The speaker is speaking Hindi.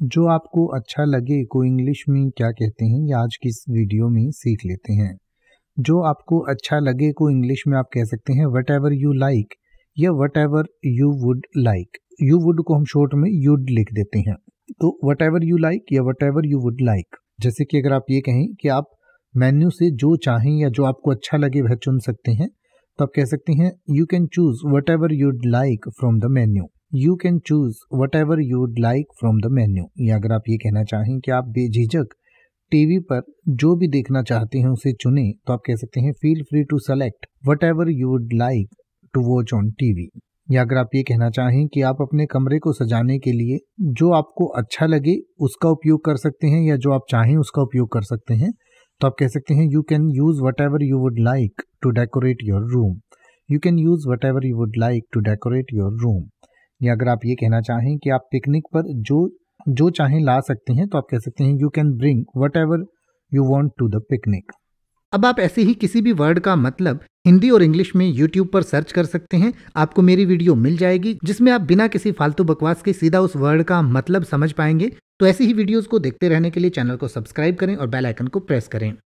जो आपको अच्छा लगे, को इंग्लिश में क्या कहते हैं, ये आज की इस वीडियो में सीख लेते हैं। जो आपको अच्छा लगे, को इंग्लिश में आप कह सकते हैं वट एवर यू लाइक या whatever you would like you would को हम शॉर्ट में यूड लिख देते हैं। तो वट एवर यू लाइक या whatever you would like जैसे कि अगर आप ये कहें कि आप मेन्यू से जो चाहें, या जो आपको अच्छा लगे, वह चुन सकते हैं तो आप कह सकते हैं you can choose whatever you'd like from the menu you can choose whatever you'd like from the menu या अगर आप ये कहना चाहें कि आप बेझिझक टीवी पर जो भी देखना चाहते हैं उसे चुने तो आप कह सकते हैं feel free to select whatever you would like to watch on TV या अगर आप ये कहना चाहें कि आप अपने कमरे को सजाने के लिए जो आपको अच्छा लगे उसका उपयोग कर सकते हैं या जो आप चाहें उसका उपयोग कर सकते हैं तो आप कह सकते हैं you can use whatever you would like to decorate your room you can use whatever you would like to decorate your room या अगर आप ये कहना चाहें कि आप पिकनिक पर जो जो चाहें ला सकते हैं तो आप कह सकते हैं you can bring whatever you want to the picnic अब आप ऐसे ही किसी भी वर्ड का मतलब हिंदी और इंग्लिश में यूट्यूब पर सर्च कर सकते हैं। आपको मेरी वीडियो मिल जाएगी, जिसमें आप बिना किसी फालतू बकवास के सीधा उस वर्ड का मतलब समझ पाएँगे। तो ऐसी ही वीडियोस को देखते रहने के लिए चैनल को सब्सक्राइब करें और बेल आइकन को प्रेस करें।